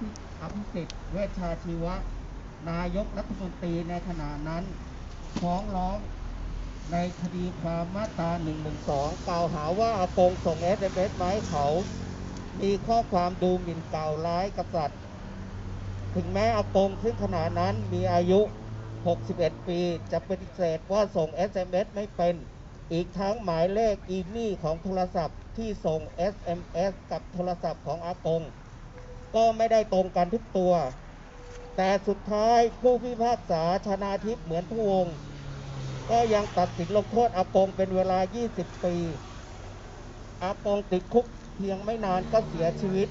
ภิอภิสิทธิ์เวชชาชีวะ นายกรัฐมนตรีในขณะนั้นฟ้องร้องในคดีความมาตรา112 กล่าวหาว่าอากงส่ง SMS มาให้เขา มีข้อความดูหมิ่นกล่าวร้ายกษัตริย์ ถึงแม้อากงซึ่งขณะนั้นมีอายุ 61 ปี จะปฏิเสธว่าส่ง SMS ไม่เป็น อีกทั้งหมายเลข IMEI ของโทรศัพท์ที่ส่ง SMS กับโทรศัพท์ของอากง ก็ไม่ได้ตรงกันทุกตัว แต่สุดท้ายผู้พิพากษาชนาทิพย์เหมือนพวง ก็ยังตัดสินลงโทษอากงเป็นเวลา 20 ปี อากงติดคุกเพียงไม่นานก็เสียชีวิต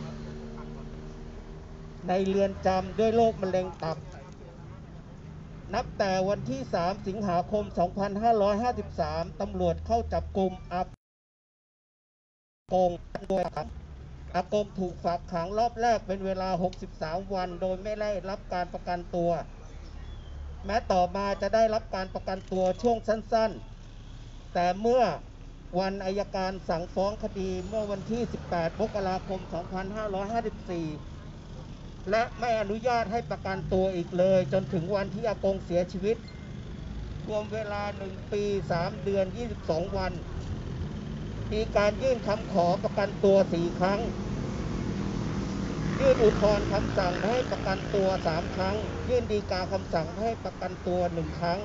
ในเรือนจำด้วยโรคมะเร็งตับ นับแต่วันที่ 3 สิงหาคม 2553 ตำรวจเข้าจับกลุ่มอากงโดยขัง อากงถูกฝากขังรอบแรกเป็นเวลา 63 วัน โดยไม่ได้รับการประกันตัว แม้ต่อมาจะได้รับการประกันตัวช่วงสั้นๆ แต่เมื่อวันอายการสั่งฟ้องคดีเมื่อวันที่ 18 มกราคม 2554 และไม่อนุญาตให้ประกันตัวอีกเลย จนถึงวันที่อากงเสียชีวิต รวมเวลา 1 ปี 3 เดือน 22 วัน มีการยื่นคำขอประกันตัว4ครั้ง ยื่นอุทธรณ์คำสั่งให้ประกันตัว3ครั้ง ยื่นดีกาคำสั่งให้ประกันตัว1ครั้ง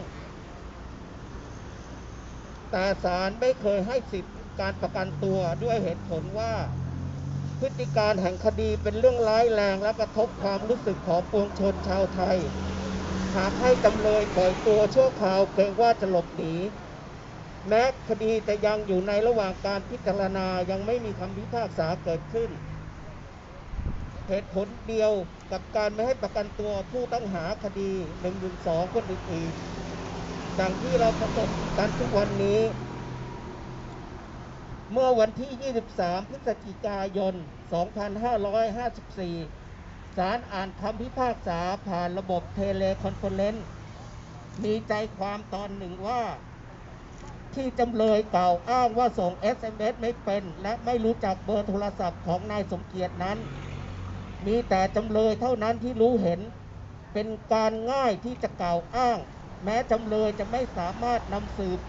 แต่ศาลไม่เคยให้สิทธิการประกันตัวด้วยเหตุผลว่า พฤติการแห่งคดีเป็นเรื่องร้ายแรงและกระทบความรู้สึกของปวงชนชาวไทย หากให้จำเลยปล่อยตัวชั่วคราวเกรงว่าจะหลบหนี แม้คดีจะยังอยู่ในระหว่างการพิจารณายังไม่มีคำพิพากษาเกิดขึ้น เหตุผลเดียวกับการไม่ให้ประกันตัวผู้ต้องหาคดี1นึคนอื่นๆดังที่เราประสบกันทุกวันนี้ เมื่อวันที่ 23 พฤศจิกายน 2554 ศาลอ่านคำพิพากษาผ่านระบบ teleconference มีใจความตอนหนึ่งว่า ที่จำเลยกล่าวอ้างว่าส่ง SMS ไม่เป็น และไม่รู้จักเบอร์โทรศัพท์ของนายสมเกียรตินั้น มีแต่จำเลยเท่านั้นที่รู้เห็น เป็นการง่ายที่จะกล่าวอ้าง แม้จำเลยจะไม่สามารถนำสืบ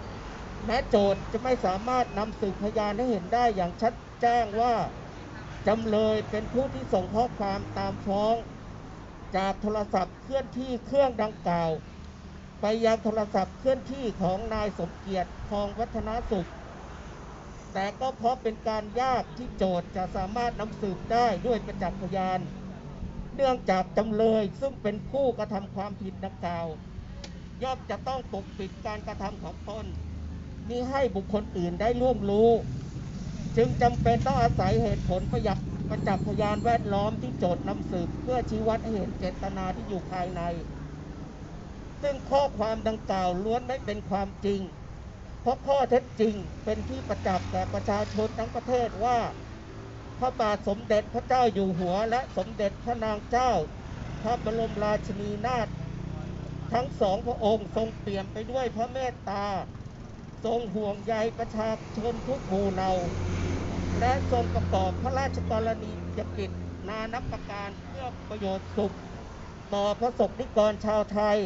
แม้โจทก์จะไม่สามารถนำสืบพยานให้เห็นได้อย่างชัดแจ้งว่าจำเลยเป็นผู้ที่ส่งข้อความตามฟ้อง จากโทรศัพท์เคลื่อนที่เครื่องดังกล่าว ไปยังโทรศัพท์เคลื่อนที่ของนายสมเกียรติทองวัฒนสุข แต่ก็เพราะเป็นการยากที่โจทย์จะสามารถนำสืบได้ด้วยประจักษ์พยาน เนื่องจากจำเลยซึ่งเป็นผู้กระทำความผิดดังกล่าว ย่อมจะต้องปกปิดการกระทำของตนมิให้บุคคลอื่นได้ร่วมรู้ จึงจำเป็นต้องอาศัยเหตุผลประยักประจักษ์พยานแวดล้อมที่โจทย์นำสืบเพื่อชี้วัดให้เห็นเจตนาที่อยู่ภายใน ซึ่งข้อความดังกล่าวล้วนไม่เป็นความจริง เพราะข้อเท็จจริงเป็นที่ประจักษ์แก่ประชาชนทั้งประเทศว่า พระบาทสมเด็จพระเจ้าอยู่หัว และสมเด็จพระนางเจ้า พระบรมราชินีนาถทั้งสองพระองค์ทรงเปี่ยมไปด้วยพระเมตตา ทรงห่วงใยประชาชนทุกหมู่เหล่าและทรงประกอบพระราชกรณียกิจนานับประการเพื่อประโยชน์สุข ต่อพระสงฆ์นิกรชาวไทย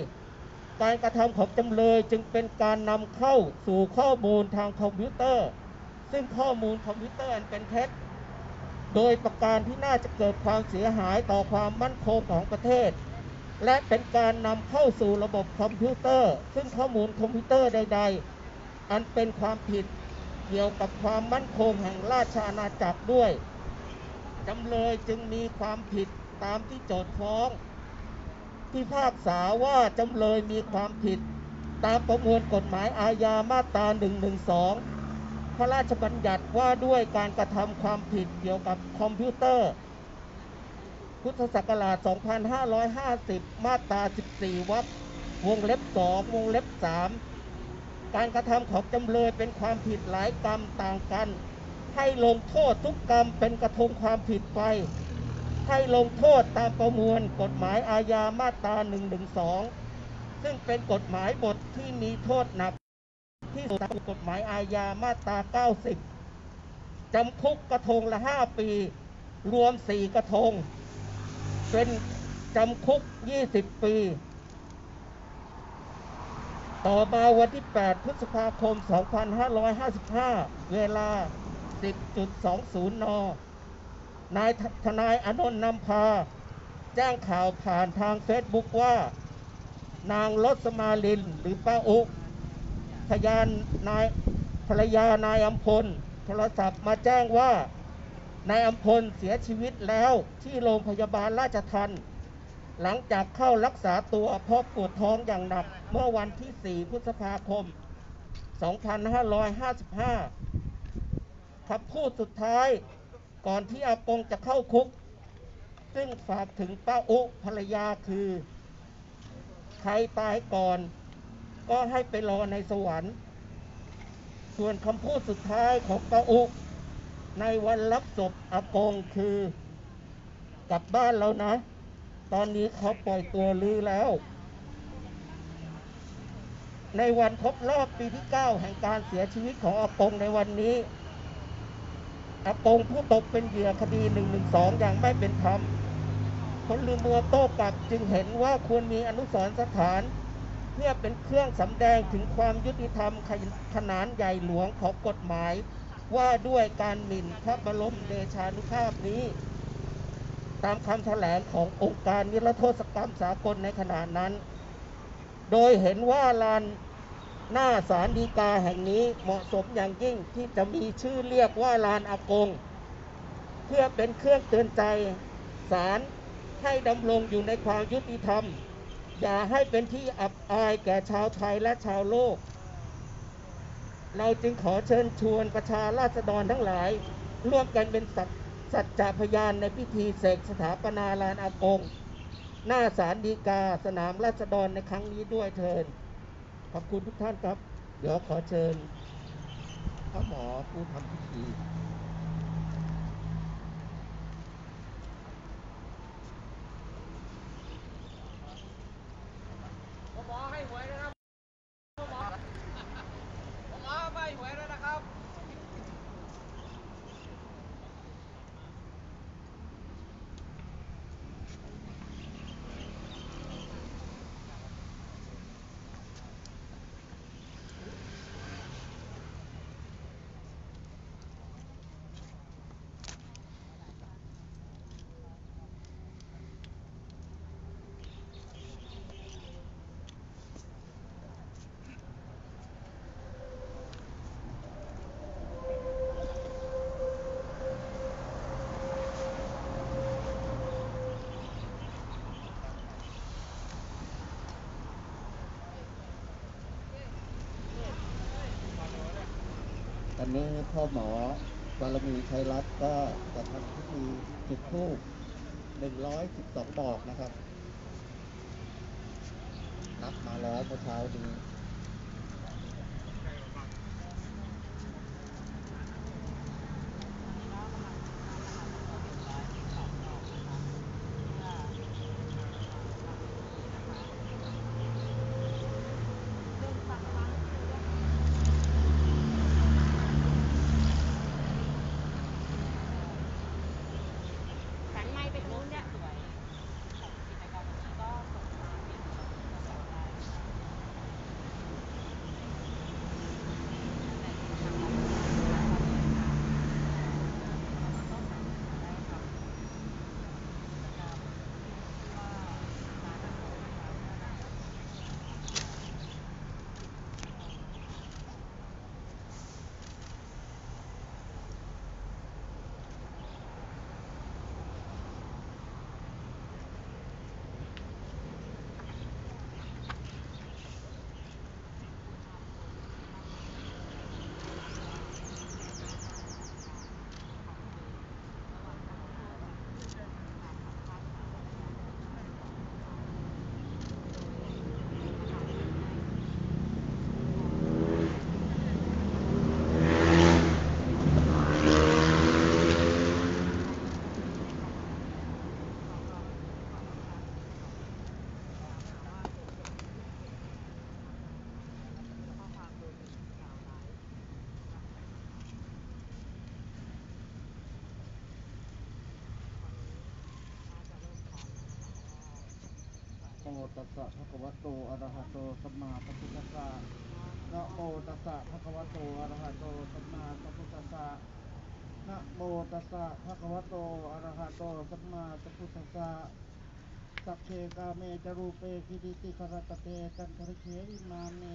การกระทำของจำเลยจึงเป็นการนำเข้าสู่ข้อมูลทางคอมพิวเตอร์ ซึ่งข้อมูลคอมพิวเตอร์อันเป็นเท็จโดยประการที่น่าจะเกิดความเสียหายต่อความมั่นคงของประเทศ และเป็นการนำเข้าสู่ระบบคอมพิวเตอร์ ซึ่งข้อมูลคอมพิวเตอร์ใด ๆ อันเป็นความผิดเกี่ยวกับความมั่นคงแห่งราชอาณาจักรด้วยจำเลยจึงมีความผิดตามที่โจทย์ฟ้อง พิพากษาว่าจำเลยมีความผิด ตามประมวลกฎหมายอาญามาตรา 112 พระราชบัญญัติว่าด้วยการกระทำความผิดเกี่ยวกับคอมพิวเตอร์ พุทธศักราช 2550 มาตรา 14 วรรควงเล็บ 2 วงเล็บ 3 การกระทำของจำเลยเป็นความผิดหลายกรรมต่างกัน ให้ลงโทษทุกกรรมเป็นกระทงความผิดไป ให้ลงโทษตามประมวลกฎหมายอาญามาตรา 112 ซึ่งเป็นกฎหมายบทที่มีโทษหนัก ที่สุดตามกฎหมายอาญามาตรา 90 จำคุกกระทงละ 5 ปี รวม 4 กระทง เป็นจำคุก 20 ปี ต่อมาวันที่ 8 พฤษภาคม 2555 เวลา 10.20 น นายทนายอนนท์นำพา แจ้งข่าวผ่านทางเฟซบุ๊กว่า นางรสมาลินหรือป้าอุกพยานนายภรรยานายอัมพล โทรศัพท์มาแจ้งว่านายอัมพลเสียชีวิตแล้วที่โรงพยาบาลราชทันหลังจากเข้ารักษาตัวเพราะปวดท้องอย่างหนักเมื่อวันที่ 4 พฤษภาคม 2555คำพูดสุดท้าย ก่อนที่อากงจะเข้าคุก ซึ่งฝากถึงป้าอุภรรยาคือ ใครตายก่อน ก็ให้ไปรอในสวรรค์ ส่วนคำพูดสุดท้ายของป้าอุ ในวันรับศพอากงคือ กลับบ้านแล้วนะ ตอนนี้เขาปล่อยตัวลือแล้ว ในวันครบรอบปีที่ 9 แห่งการเสียชีวิตของอากงในวันนี้ อากงผู้ตกเป็นเหยื่อคดี112 อย่างไม่เป็นธรรมคนลืมมัวโต้กลับจึงเห็นว่าควรมีอนุสรณ์สถาน เพื่อเป็นเครื่องสำแดงถึงความยุติธรรมขนานใหญ่หลวงของกฎหมาย ว่าด้วยการหมิ่นพระบรมเดชานุภาพนี้ ตามคำแถลงขององค์การนิรโทษกรรมสากลในขณะนั้น โดยเห็นว่าลาน หน้าศาลฎีกาแห่งนี้เหมาะสมอย่างยิ่งที่จะมีชื่อเรียกว่าลานอากง เพื่อเป็นเครื่องเตือนใจศาลให้ดำรงอยู่ในความยุติธรรม อย่าให้เป็นที่อับอายแก่ชาวไทยและชาวโลก เราจึงขอเชิญชวนประชาราษฎรทั้งหลาย ร่วมกันเป็นสัจสัจจะพยานในพิธีเสกสถาปนาลานอากง หน้าศาลฎีกาสนามราษฎรในครั้งนี้ด้วยเทิน ขอบคุณทุกท่านครับ เดี๋ยวขอเชิญพระหมอผู้ทำพิธี ผมหมอให้หวยนะครับผมหมอผมหมอให้หวยแล้วนะครับ ตอนนี้พ่อหมอบารมีชัยรัตน์ก็จะทำพิธีจุดธูปหนึ่งร้อกนะครับ นับมาแล้วเมื่อเช้านี้ไม้ไปนู้นเนี่ย ค ตัสสะภะคะวะโตอะระหะโตสัมมาสัมพุทธัสสะนะโมตัสสะภะคะวะโตอะระหะโตสัมมาสัมพุทธัสสะนะโมตัสสะภะคะวะโตอะระหะโตสัมมาสัมพุทธัสสะสัพเพกาเมจรูปเปกิติติคารตเตจันทริเขวิมานเน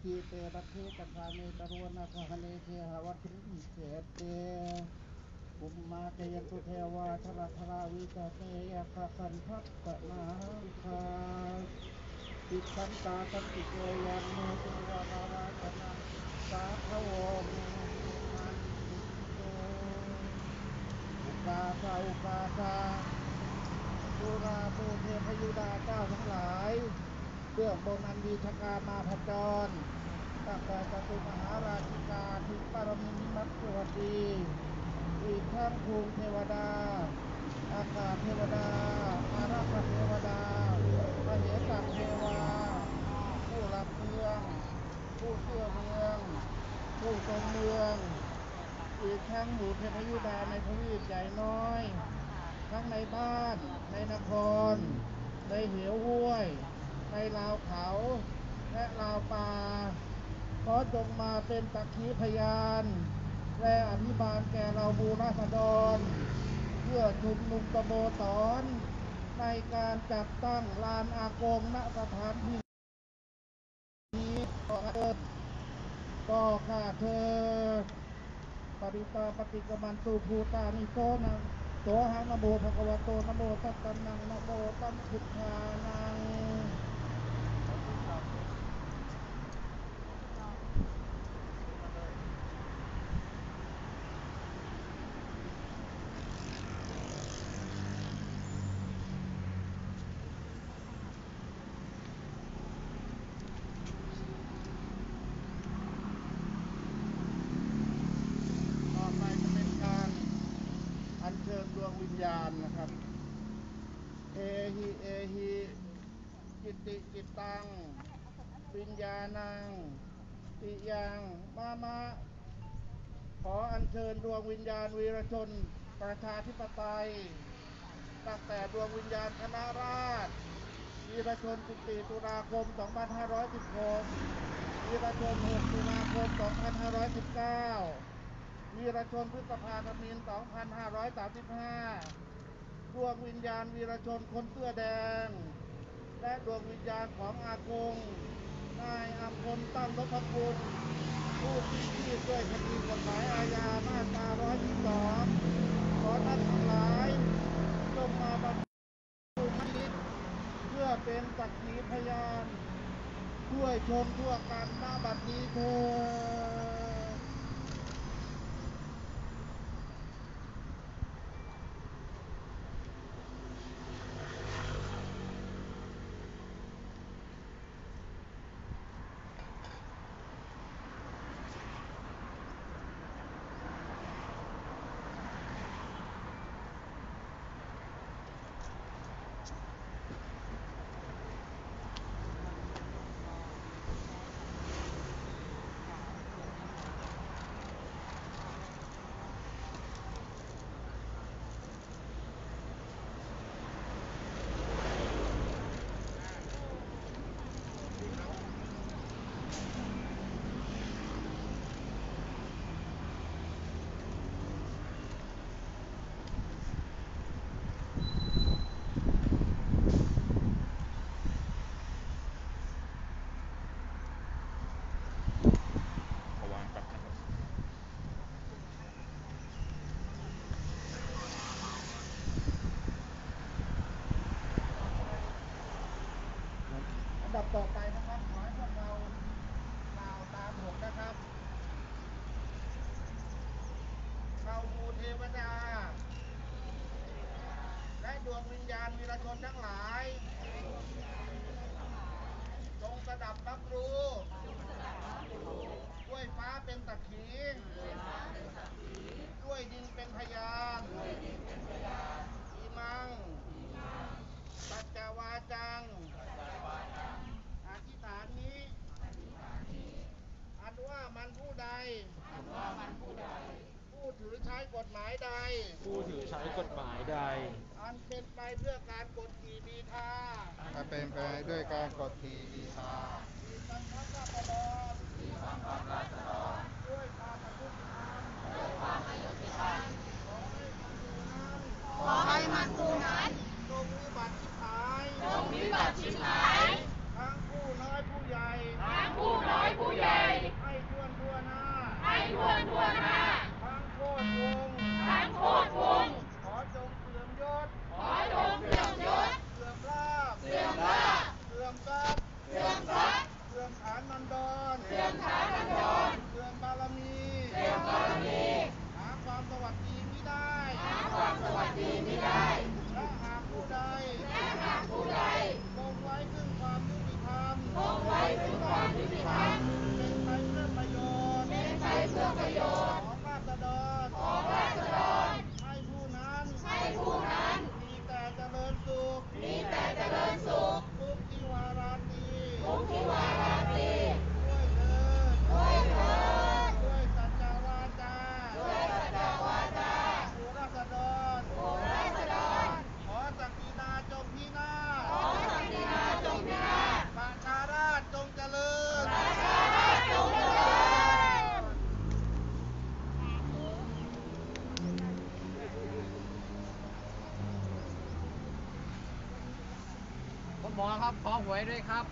ทีเตระเทตคาเมตรวนาคาเนเทหวัตถิเสเต บุมมาเตยตุเทวาทราทราวิจเตยคคันทัพตนาคาติสันตาสันติเกยังโมตุวาราราชนะสาขโวมมันโตอุกาสาอุกาสาสุราภูเทพยุดาเจ้าทั้งหลายเบื้องบนอันดีชกามาพจรตั้งแต่จตุมหาราชิกาถึงปรมินิมัตสวัสดี อีกทั้งภูมิเทวดา อากาศเทวดา อารักษเทวดามเหสักเทวา ผู้รับเมือง ผู้เชื่อเมือง ผู้ทรงเมือง อีกทั้งหมู่เทพยุดาในทวีปใหญ่น้อย ทั้งในบ้าน ในนคร ในเหวห้วย ในลาวเขา และลาวป่าขอจงมาเป็นสักขีพยาน และอภิบาลแก่เราบูรษฎร เพื่อชุมนุมประโมสรในการจัดตั้งลานอากงณสถานที่นี้ต่อเถิดต่อข้าเธอ ปริตาปฏิกมันตุภูตานิโสนังโสหังนโมภะคะวะโตนโมตัสสะนังนโมตัมพุทธานัง ต่อไปจะเป็นการอัญเชิญดวงวิญญาณนะครับ เอหิเอหิจิตติจิตตัง วิ ญาณังติยังมามะ ขออัญเชิญดวงวิญญาณวีรชน ประชาธิปไตย ตั้งแต่ดวงวิญญาณคณะราษฎรวีรชน 14 ตุลาคม 2516วีรชน 6 ตุลาคม 2519วีรชนพฤษภาธมิน 2535 ดวงวิญญาณวีรชนคนเสื้อแดง และดวงวิญญาณของอากง นายอัมพลตั้งนพคุณผู้ที่ที่ด้วยคดีกฎหมายอาญามาตรา122ขอท่านทั้งหลายจงมาบรรลุนิตเพื่อเป็นสักขีพยานช่วยชมทั่วกันหน้าบัดนี้เถอ ต่อไปนะครับ ขอให้พวกเรากล่าวตามผมนะครับเราบูเทวดา และดวงวิญญาณวีรชนทั้งหลาย จงสดับรับรู้ ด้วยฟ้าเป็นสักขี ด้วยดินเป็นพยานอีมัง ปัจจาวาจัง อธิษฐานนี้ อันว่ามันผู้ใด ผู้ถือใช้กฎหมายใด ผู้ถือใช้กฎหมายใด อ อันเป็นไปเพื่อการกดขี่บีทา ถ้าเป็นไปด้วยการกดขี่อีทามีบังคับราษฎรมีบังคับราษฎรด้วยความอายุติธรรมด้วยความอายุติธรรมขอให้มันดูนั้นจงวิบัติชิบหายจงวิบัติชิบหายทั้งผู้น้อยผู้ใหญ่ทั้งผู้น้อยผู้ใหญ่ ให้ทั่วทั่วหน้าให้ทั่วทั่วหน้าทั้งโคตรวงทั้งโคตรวง ขอจงเสื่อมยศ ขอจงเสื่อมยศ เสื่อมลาภ เสื่อมลาภ เสื่อมทรัพย์ เสื่อมทรัพย์ เสื่อมฐานนันดร เสื่อมฐานนันดร เสื่อมบารมี เสื่อมบารมี หาความสวัสดีมิได้ หาความสวัสดีมิได้ และหากผู้ใด และหากผู้ใด ลงไว้ซึ่งความยุติธรรม ลงไว้ซึ่งความยุติธรรม เป็นไปเพื่อประโยชน์ เป็นไปเพื่อประโยชน์ ของราษฎร ของราษฎร ให้ผู้นั้น ให้ผู้นั้น มีแต่เจริญสุข มีแต่เจริญสุข ทุกทิวาราตรีทุกทิวาราตรีด้วยเถิดด้วยเถิดด้วยสัจจวาจา ด้วยสัจจวาจาผู้ราษฎรผู้ราษฎร ขอสักดินาจงพินาศขอสักดินาจงพินาศประชาราชจงเจริญประชาราชจงเจริญ ผมหมอ ครับ ขอหวยด้วยครับ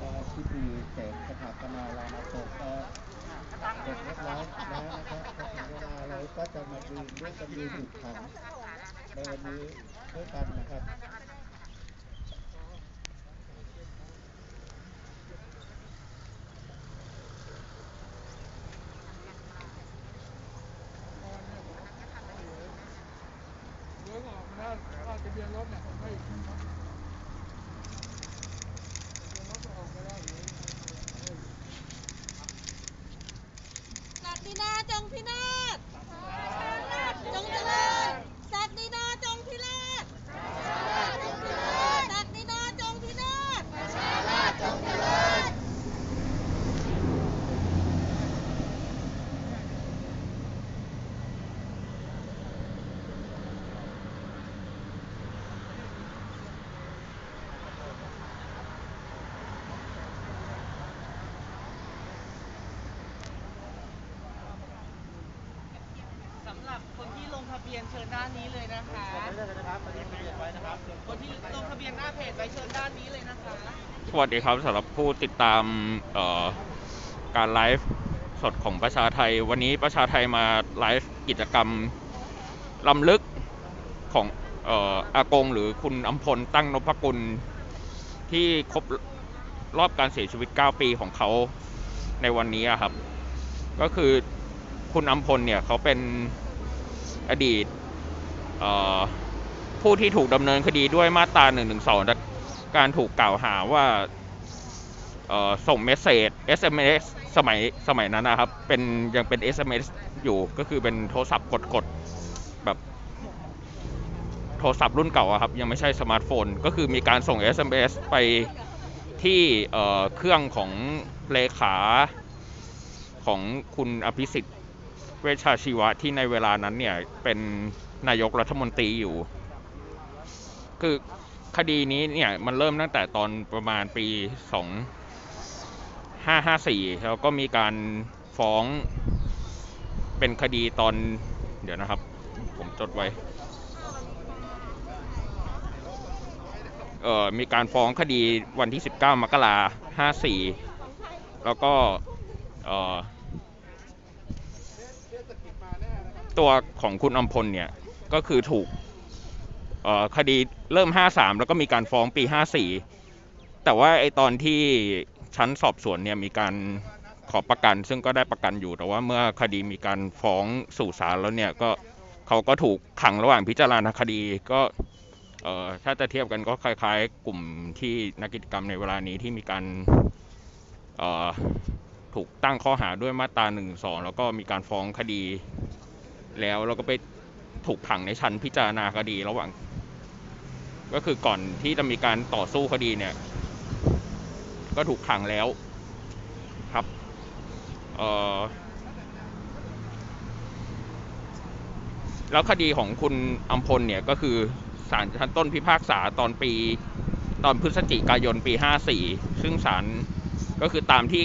ก็พิธีเสร็จสถาปนาลามาศพก็เสร็จเรียบร้อยแล้วนะครับถึงเวลาเราก็จะมาดูด้วยกันดูถูกขังในวันนี้ด้วยกันนะครับ ศักดินาจงพินาศจงเจริญศักดินาจงพินาศศักดินาจงพินาศ สำหรับคน ที่ลงทะเบียนเชิญด้านนี้เลยนะคะคนที่ลงทะเบียนหน้าเพจไว้เชิญด้านนี้เลยนะคะ สวัสดีครับสำหรับผู้ติดตามเอ่อการไลฟ์สดของประชาไทย วันนี้ประชาไทยมาไลฟ์กิจกรรมลำลึกของเอ่ออากงหรือคุณอัมพลตั้งนพกุล ที่ครบรอบการเสียชีวิต 9 ปีของเขาในวันนี้อะครับ ก็คือคุณอำพลเนี่ยเขาเป็น อดีตผู้ที่ถูกดำเนินคดีด้วยมาตรา112 การถูกกล่าวหาว่าส่ง message SMS สมัยสมัยนั้นนะครับ เป็นยังเป็น SMS อยู่ก็คือเป็นโทรศัพท์กดๆแบบโทรศัพท์รุ่นเก่าครับ ยังไม่ใช่สมาร์ทโฟน ก็คือมีการส่ง SMS ไปที่เอ่อเครื่องของเลขาของคุณอภิสิทธิ์ เวชชาชีวะที่ในเวลานั้นเนี่ยเป็นนายกรัฐมนตรีอยู่ คือคดีนี้เนี่ยมันเริ่มตั้งแต่ตอนประมาณปี 2554 แล้วก็มีการฟ้องเป็นคดีตอนเดี๋ยวนะครับ ผมจดไว้เอ่อมีการฟ้องคดีวันที่ 19 มกรา54 แล้วก็เอ่อ ตัวของคุณอมพลเนี่ยก็คือถูกคดีเริ่ม 53 แล้วก็มีการฟ้องปี 54 แต่ว่าไอตอนที่ชั้นสอบสวนเนี่ยมีการขอประกัน ซึ่งก็ได้ประกันอยู่แต่ว่าเมื่อคดีมีการฟ้องสู่ศาลแล้วเนี่ยก็เขาก็ถูกขังระหว่างพิจารณาคดีก็ถ้าจะเทียบกันก็คล้ายๆ กลุ่มที่นักกิจกรรมในเวลานี้ที่มีการถูกตั้งข้อหาด้วยมาตรา1นึแล้วก็มีการฟ้องคดี แล้วแล้วก็ไปถูกขังในชั้นพิจารณาคดีระหว่าง ก็คือก่อนที่จะมีการต่อสู้คดีเนี่ย ก็ถูกขังแล้วครับเออแล้วคดีของคุณอัมพลเนี่ยก็คือศาลชั้นต้นพิพากษาตอนปีตอนพฤศจิกายนปี 54 ซึ่งศาลก็คือตามที่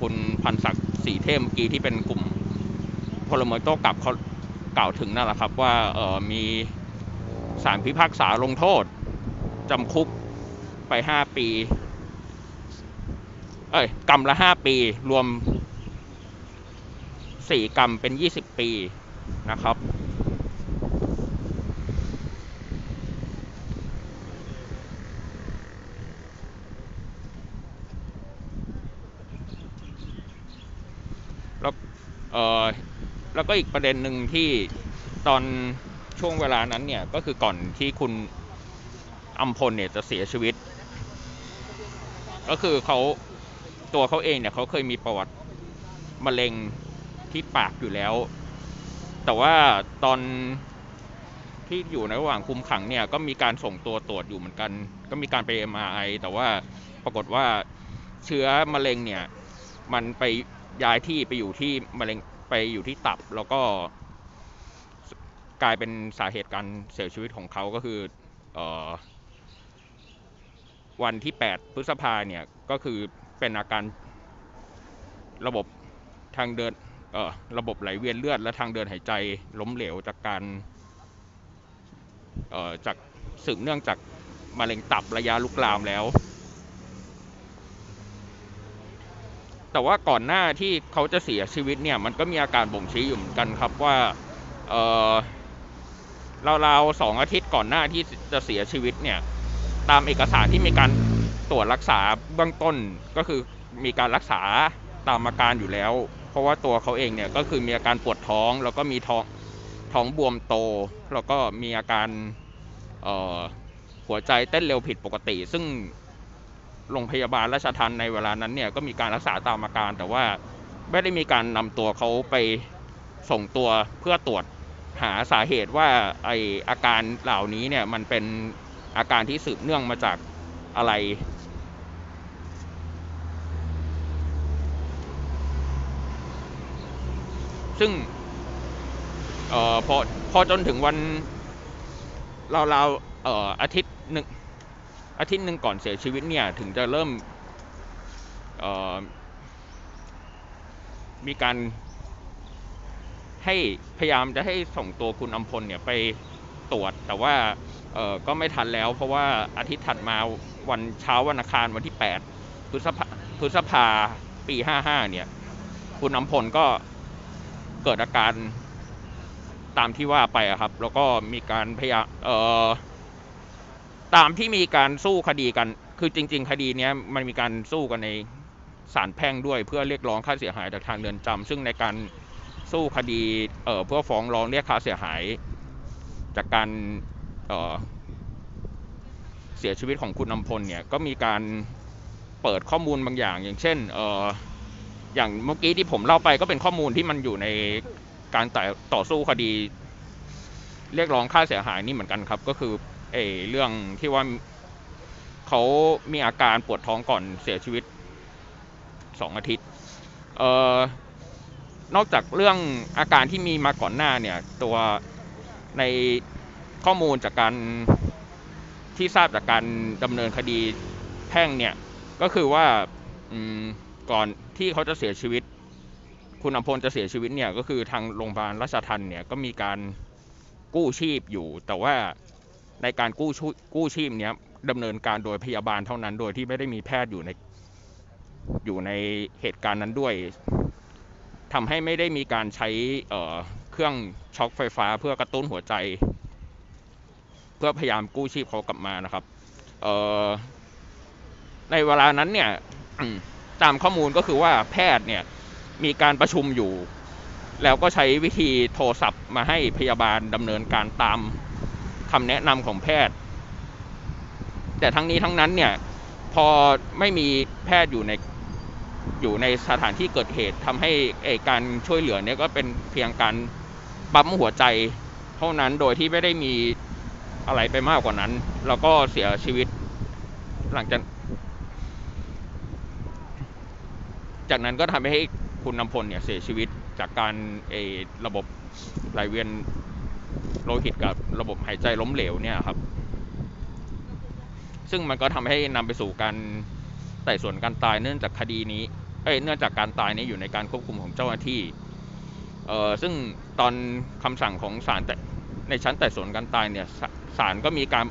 คุณพันศักดิ์ศรีเทพเมื่อกี้ที่เป็นกลุ่มพลเมืองโต้กลับเขา กล่าวถึงนั่นแหละครับว่ามีสารพิพากษาลงโทษจำคุกไป 5 ปี เอ้ยกรรมละ 5 ปี รวม 4 กรรมเป็น 20 ปีนะครับ แล้วเออ แล้วก็อีกประเด็นหนึ่งที่ตอนช่วงเวลานั้นเนี่ยก็คือก่อนที่คุณอัมพลเนี่ยจะเสียชีวิต ก็คือเขาตัวเขาเองเนี่ยเขาเคยมีประวัติมะเร็งที่ปากอยู่แล้ว แต่ว่าตอนที่อยู่ในระหว่างคุมขังเนี่ยก็มีการส่งตัวตรวจอยู่เหมือนกัน ก็มีการไป MRI แต่ว่าปรากฏว่าเชื้อมะเร็งเนี่ยมันไปย้ายที่ไปอยู่ที่มะเร็ง ไปอยู่ที่ตับแล้วก็กลายเป็นสาเหตุการเสียชีวิตของเขาก็คือเออวันที่ 8 พฤษภาเนี่ยก็คือเป็นอาการระบบทางเดินเอ่อระบบไหลเวียนเลือด และทางเดินหายใจล้มเหลวจากการเอ่อจากสืบเนื่องจากมะเร็งตับระยะลุกลามแล้ว แต่ว่าก่อนหน้าที่เขาจะเสียชีวิตเนี่ย มันก็มีอาการบ่งชี้อยู่เหมือนกันครับว่าเออราวๆสองอาทิตย์ก่อนหน้าที่จะเสียชีวิตเนี่ย ตามเอกสารที่มีการตรวจรักษาเบื้องต้นก็คือมีการรักษาตามอาการอยู่แล้ว เพราะว่าตัวเขาเองเนี่ยก็คือมีอาการปวดท้อง แล้วก็มีท้องท้องบวมโต แล้วก็มีอาการเออหัวใจเต้นเร็วผิดปกติ ซึ่ง โรงพยาบาลราชทันในเวลานั้นเนี่ยก็มีการรักษาตามอาการ แต่ว่าไม่ได้มีการนำตัวเขาไปส่งตัวเพื่อตรวจหาสาเหตุว่าไออาการเหล่านี้เนี่ยมันเป็นอาการที่สืบเนื่องมาจากอะไร ซึ่งออพอพอจนถึงวันราวๆเอออาทิตย์หนึ่ง อาทิตย์หนึ่งก่อนเสียชีวิตเนี่ยถึงจะเริ่มมีการให้พยายามจะให้ส่งตัวคุณอัมพลเนี่ยไปตรวจ แต่ว่าก็ไม่ทันแล้ว เพราะว่าอาทิตย์ถัดมาวันเช้าวันอังคารวันที่ 8 พฤษภาพฤษภาปี 55 เนี่ย คุณอัมพลก็เกิดอาการตามที่ว่าไปครับ แล้วก็มีการพยายามเอ่อ ตามที่มีการสู้คดีกัน คือจริง ๆ คดีเนี้ยมันมีการสู้กันในศาลแพ่งด้วยเพื่อเรียกร้องค่าเสียหายจากทางเรือนจำซึ่งในการสู้คดีเอ่อเพื่อฟ้องร้องเรียกค่าเสียหาย จากการเอ่อเสียชีวิตของคุณอำพลเนี่ยก็มีการเปิดข้อมูลบางอย่าง อย่างเช่นเอ่ออย่างเมื่อกี้ที่ผมเล่าไปก็เป็นข้อมูลที่มันอยู่ในการต่อต่อสู้คดี เรียกร้องค่าเสียหายนี่เหมือนกันครับ ก็คือ เออเรื่องที่ว่าเขามีอาการปวดท้องก่อนเสียชีวิตสองอาทิตย์เอ่อนอกจากเรื่องอาการที่มีมาก่อนหน้าเนี่ย ตัวในข้อมูลจากการที่ทราบจากการดำเนินคดีแพ่งเนี่ย ก็คือว่าก่อนที่เขาจะเสียชีวิต คุณอำพลจะเสียชีวิตเนี่ย ก็คือทางโรงพยาบาลราชทันเนี่ย ก็มีการกู้ชีพอยู่ แต่ว่า ในการกู้ชูกู้ชีพเนี้ยดำเนินการโดยพยาบาลเท่านั้น โดยที่ไม่ได้มีแพทย์อยู่ในอยู่ในเหตุการณ์นั้นด้วยทำให้ไม่ได้มีการใช้เเครื่องช็อคไฟฟ้าเพื่อกระตุ้นหัวใจ เพื่อพยายามกู้ชีพเขากลับมานะครับในเวลานั้นเนี่ยตามข้อมูลก็คือว่าแพทย์เนี่ยมีการประชุมอยู่ แล้วก็ใช้วิธีโทรศัพท์มาให้พยาบาลดำเนินการตาม คำแนะนำของแพทย์ แต่ทั้งนี้ทั้งนั้นเนี่ยพอไม่มีแพทย์อยู่ในอยู่ในสถานที่เกิดเหตุทำให้การช่วยเหลือเนี่ยก็เป็นเพียงการปั๊มหัวใจเท่านั้นโดยที่ไม่ได้มีอะไรไปมากกว่านั้น แล้วก็เสียชีวิต หลังจากจากนั้นก็ทำให้คุณนำพลเนี่ยเสียชีวิตจากการระบบไหลเวียน โลหิตกับระบบหายใจล้มเหลวเนี่ยครับ ซึ่งมันก็ทำให้นำไปสู่การไต่สวนการตายเนื่องจากคดีนี้ เอ้ย เนื่องจากการตายนี้อยู่ในการควบคุมของเจ้าหน้าที่ เอ่อ ซึ่งตอนคำสั่งของศาลแต่ในชั้นไต่สวนการตายเนี่ย ศาลก็มีการ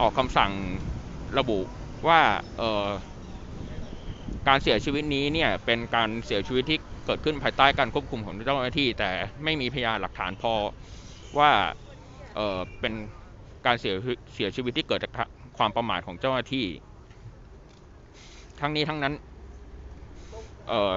ออกคำสั่งระบุว่า เอ่อ การเสียชีวิตนี้เนี่ยเป็นการเสียชีวิตที่ เกิดขึ้นภายใต้การควบคุมของเจ้าหน้าที่ แต่ไม่มีพยานหลักฐานพอว่าเออเป็นการเสียชีวิตเสียชีวิตที่เกิดจากความประมาทของเจ้าหน้าที่ ทั้งนี้ทั้งนั้นเออ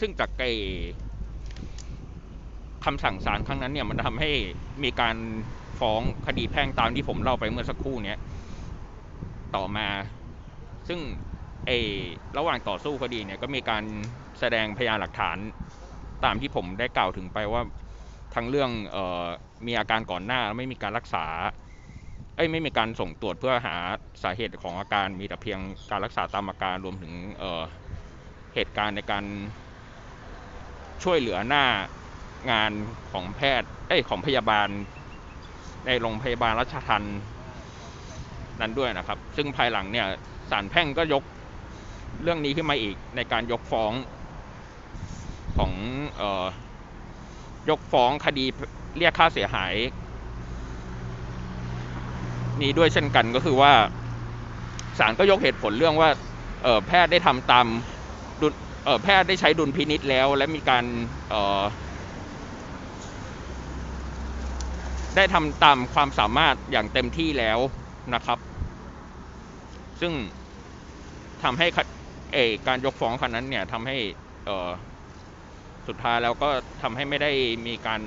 ซึ่งจากไอคำสั่งศาลครั้งนั้นเนี่ยมันทำให้มีการฟ้องคดีแพ่งตามที่ผมเล่าไปเมื่อสักครู่เนี้ยต่อมา ซึ่งไอระหว่างต่อสู้คดีเนี่ยก็มีการแสดงพยานหลักฐานตามที่ผมได้กล่าวถึงไปว่าทั้งเรื่องเออมีอาการก่อนหน้าแล้วไม่มีการรักษาเอ้ยไม่มีการส่งตรวจเพื่อหาสาเหตุของอาการมีแต่เพียงการรักษาตามอาการรวมถึงเอ่อเหตุการณ์ในการ ช่วยเหลือหน้างานของแพทย์เอ้ยของพยาบาล ในโรงพยาบาลรัชทันนั้นด้วยนะครับ ซึ่งภายหลังเนี่ยศาลแพ่งก็ยกเรื่องนี้ขึ้นมาอีกในการยกฟ้องของออยกฟ้องคดีเรียกค่าเสียหาย นี้ด้วยเช่นกันก็คือว่าศาลก็ยกเหตุผลเรื่องว่าแพทย์ได้ทำตาม แพทย์ได้ใช้ดุลพินิษแล้ว และมีการได้ทำตามความสามารถอย่างเต็มที่แล้วนะครับ ซึ่งทำให้เอการยกฟ้องครั้งนั้นเนี่ยทำให้สุดท้ายแล้วก็ทำให้ไม่ได้มีการ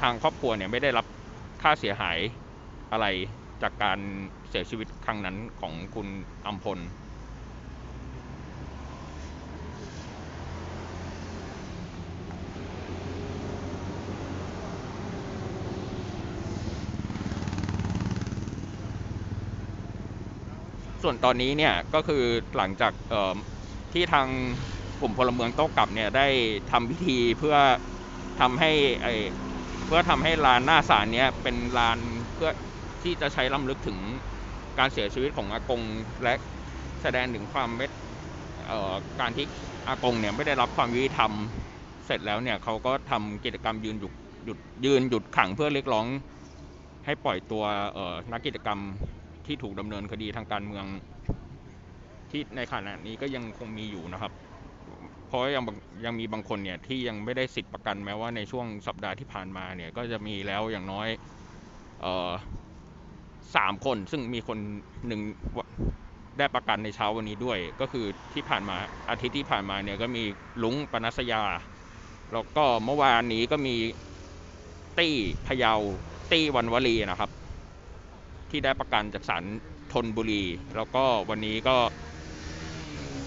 ทางครอบครัวเนี่ยไม่ได้รับค่าเสียหายอะไรจากการเสียชีวิตครั้งนั้นของคุณอัมพล ส่วนตอนนี้เนี่ยก็คือหลังจากที่ทางกลุ่มพลเมืองโต้กลับเนี่ยได้ทำพิธีเพื่อทำให้เพื่อทำให้ลานหน้าศาลเนี่ยเป็นลานเพื่อที่จะใช้ล้ำลึกถึงการเสียชีวิตของอากงและแสดงถึงความเม็ดการที่อากงเนี่ยไม่ได้รับความยุติธรรมเสร็จแล้วเนี่ยเขาก็ทำกิจกรรมยืนหยุดหยุดยืนหยุดขังเพื่อเรียกร้องให้ปล่อยตัวนักกิจกรรม ที่ถูกดำเนินคดีทางการเมือง ที่ในขณะนี้ก็ยังคงมีอยู่นะครับ เพราะยังยังมีบางคนเนี่ยที่ยังไม่ได้สิทธิ์ประกันแม้ว่าในช่วงสัปดาห์ที่ผ่านมาเนี่ยก็จะมีแล้วอย่างน้อยเอ่อสามคนซึ่งมีคนหนึ่งได้ประกันในเช้าวันนี้ด้วย ก็คือที่ผ่านมาอาทิตย์ที่ผ่านมาเนี่ยก็มีลุงปนัสยา แล้วก็เมื่อวานนี้ก็มีตี้พยาวตี้วันวลีนะครับ ที่ได้ประกันจากศาลธนบุรี แล้วก็วันนี้ก็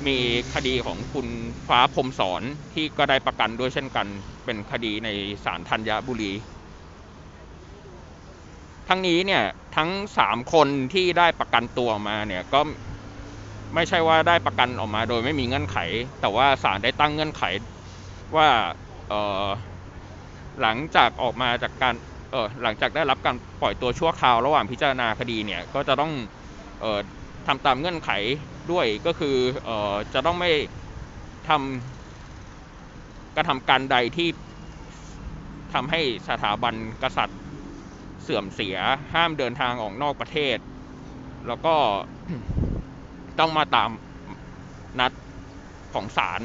มีคดีของคุณฟ้าพรมสอนที่ก็ได้ประกันด้วยเช่นกัน เป็นคดีในศาลธัญบุรี ทั้งนี้เนี่ยทั้งสามคนที่ได้ประกันตัวออกมาเนี่ยก็ไม่ใช่ว่าได้ประกันออกมาโดยไม่มีเงื่อนไข แต่ว่าศาลได้ตั้งเงื่อนไขว่าหลังจากออกมาจากการ หลังจากได้รับการปล่อยตัวชั่วคราวระหว่างพิจารณาคดีเนี่ยก็จะต้องเอ่อทำตามเงื่อนไขด้วยก็คือเอ่อจะต้องไม่ทำกระทำการใดที่ทำให้สถาบันกษัตริย์เสื่อมเสียห้ามเดินทางออกนอกประเทศ แล้วก็ต้องมาตามนัดของศาล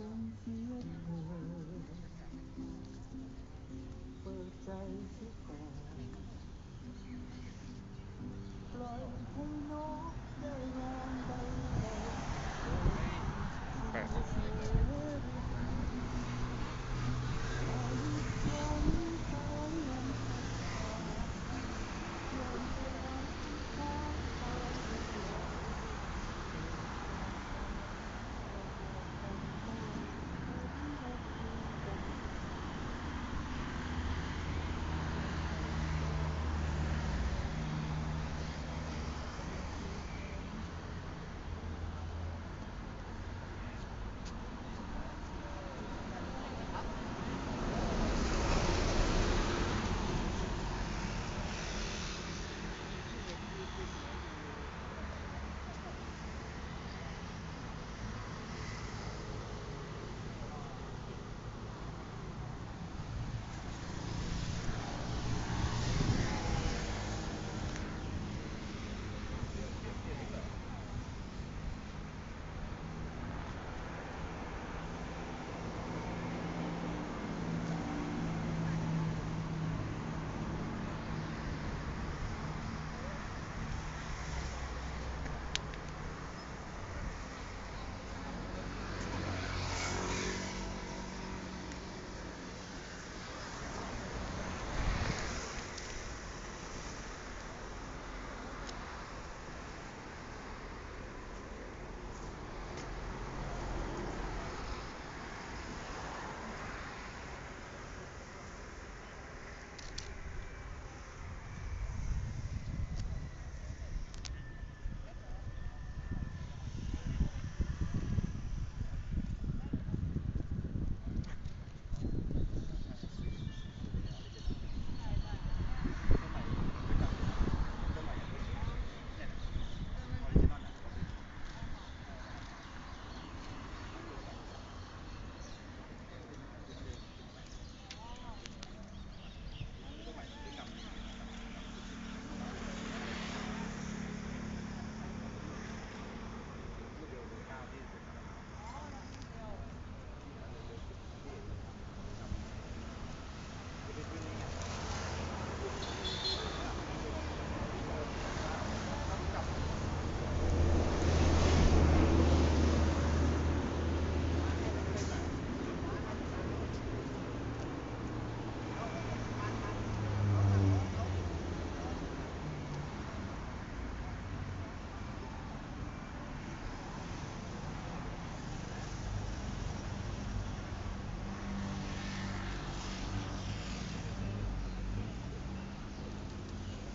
Mm-hmm.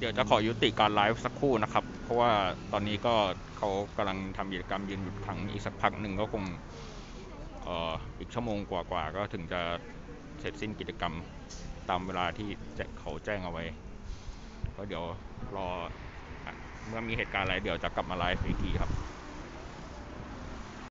ดี๋ยวจะขอยุติการไลฟ์สักครู่นะครับ เพราะว่าตอนนี้ก็เขากำลังทำกิจกรรมยืนหยุดขังอีกสักพักหนึ่งก็คงเอ่ออีกชั่วโมงกว่าๆก็ถึงจะเสร็จสิ้นกิจกรรมตามเวลาที่เขาแจ้งเอาไว้ ก็เดี๋ยวรอเมื่อมีเหตุการณ์อะไรเดี๋ยวจะกลับมาไลฟ์อีกทีครับ